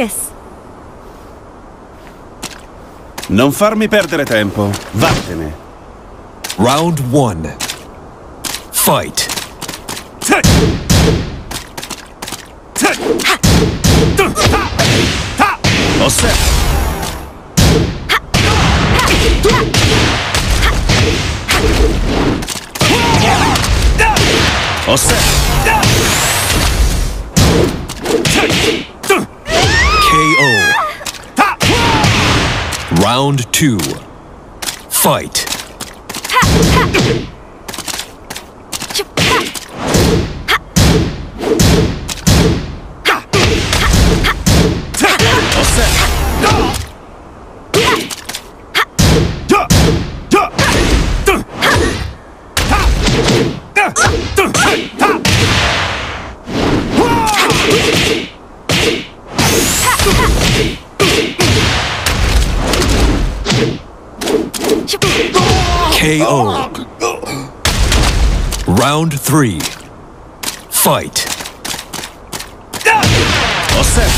Focus. Non farmi perdere tempo. Vattene. Round one. Fight. Osserva. Osserva. Two. Fight. Osserva. Three. Fight. Osserva.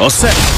Osserva.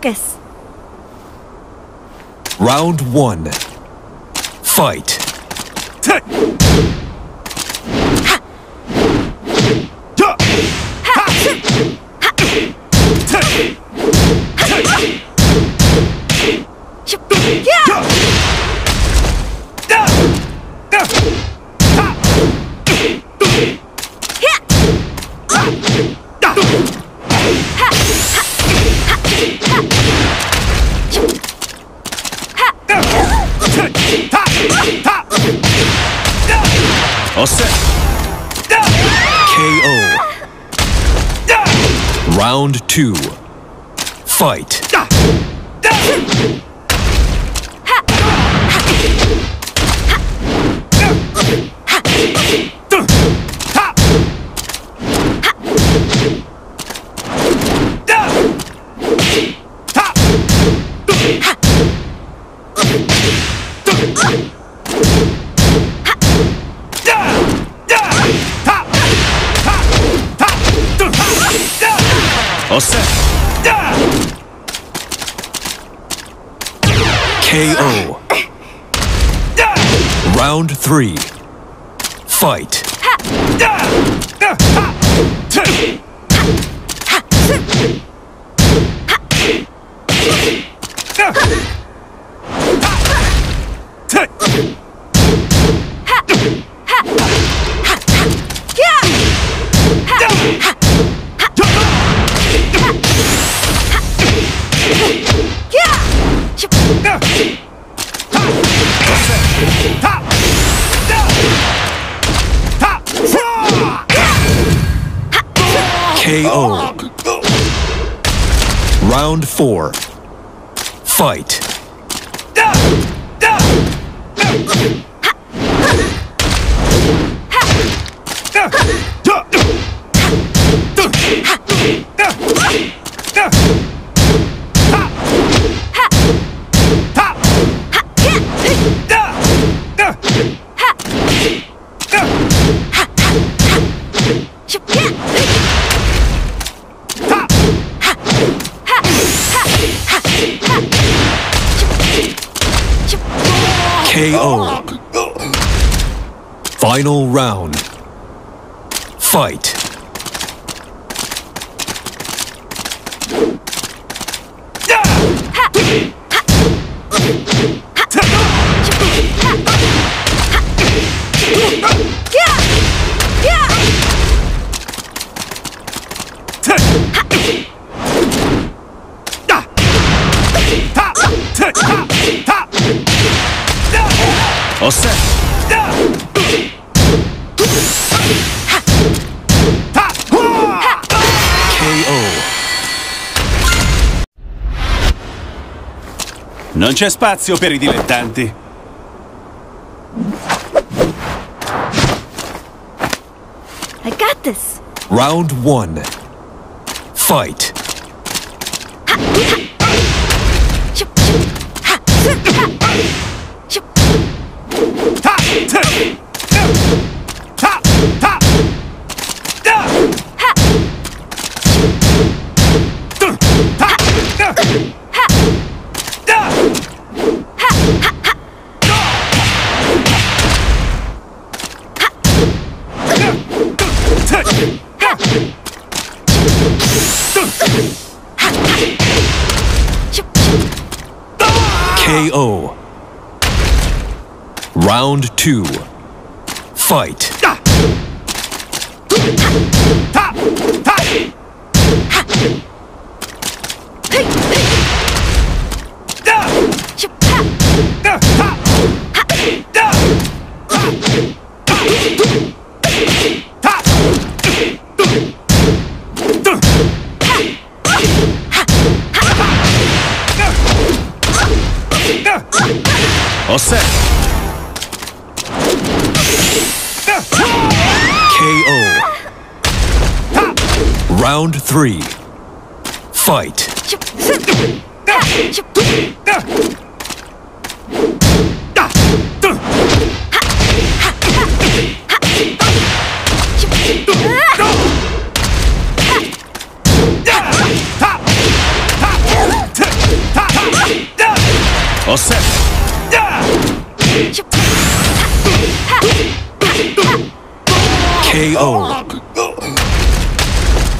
focus. Round one. Fight. Round two. Fight. Osserva. KO. Round three. Fight. KO. Round four. Fight. KO. Final round. Fight. Non c'è spazio per i dilettanti. I got this. Round one. Fight. Round two. Fight. Osserva. KO. Round three. Fight.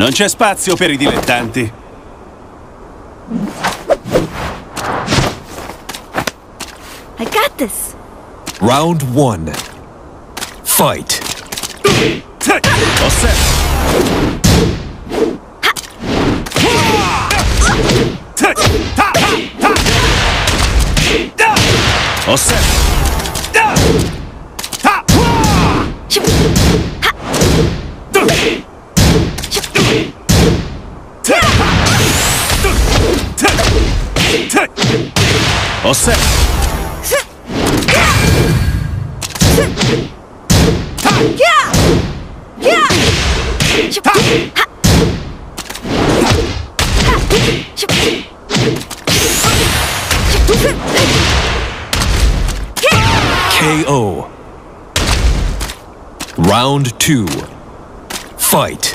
Non c'è spazio per i dilettanti. I got this. Round one. Fight. Osserva. Osserva. Osserva. KO. Round two. Fight.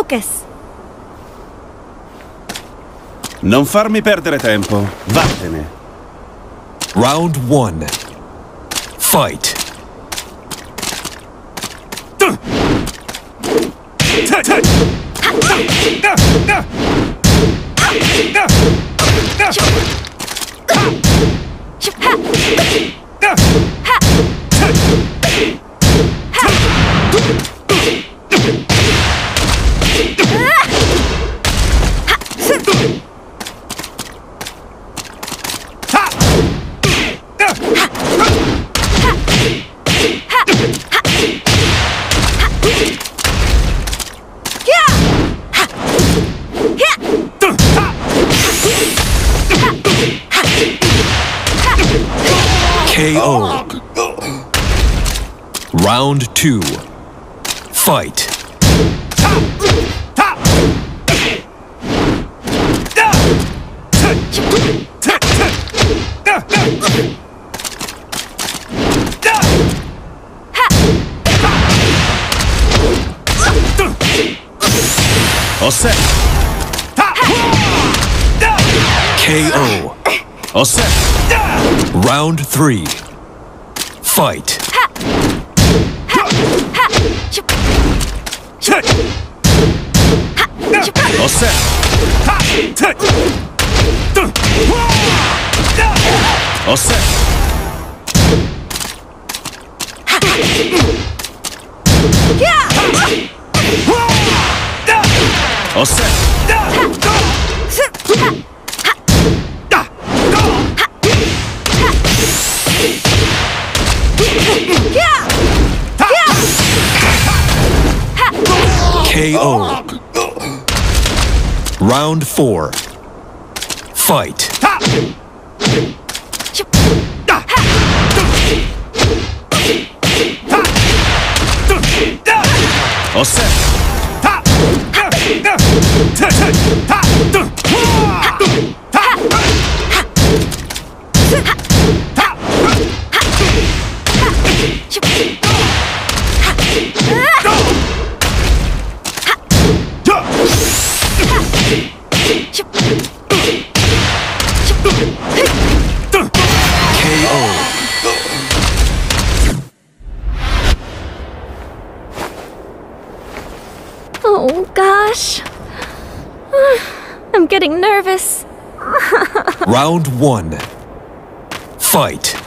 Focus. Non farmi perdere tempo. Vattene. Round one. Fight. Round two. Fight. Osserva. KO. Osserva. Round three. Fight. 押せ KO. Round four. Fight. KO. Round one. Fight.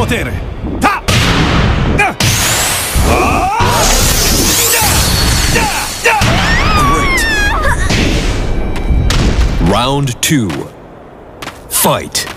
Potere. Great. Round two. Fight.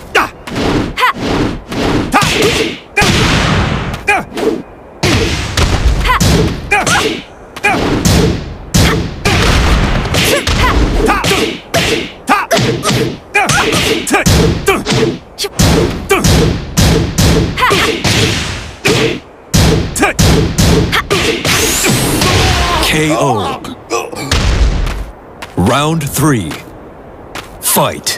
Round three. Fight.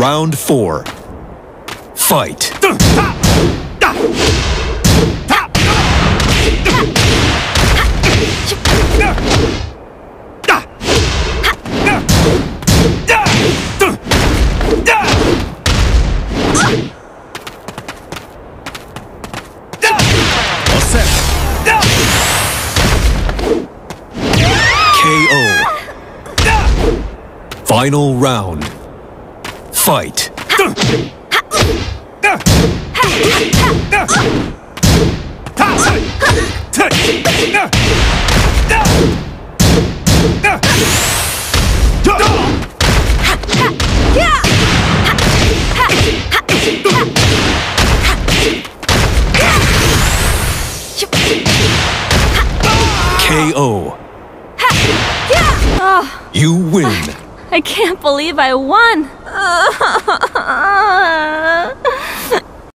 Round four. Fight. Final round. Fight. I can't believe I won.